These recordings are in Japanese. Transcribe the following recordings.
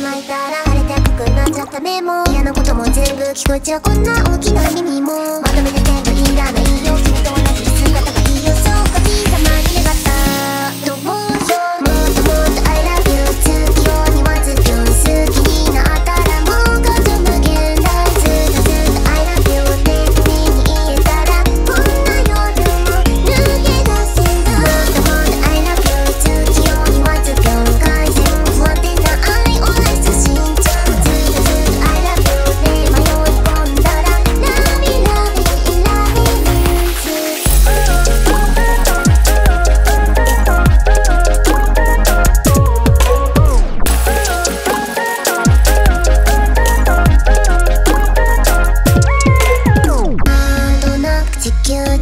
まいたら晴れて赤くなっちゃった目も。嫌なことも全部聞こえちゃう。こんな大きな耳も。まとめて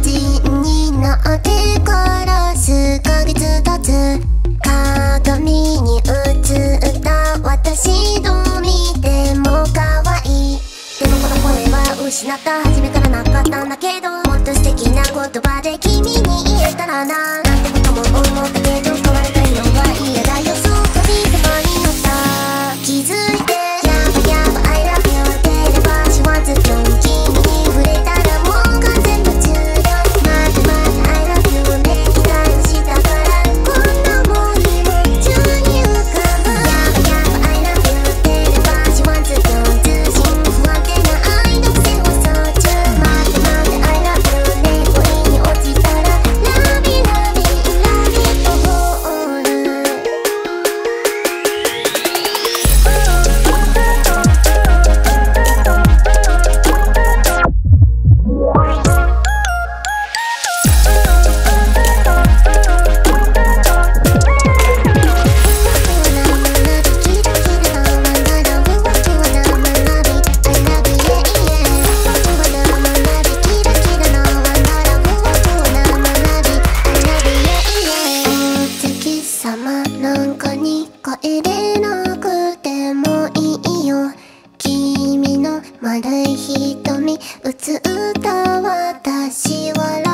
人になってから数ヶ月経つ鏡に映った私の見ても可愛いでもこの声は失った初めからなかったんだけどもっと素敵な言葉で君に言えたらな瞳映った私は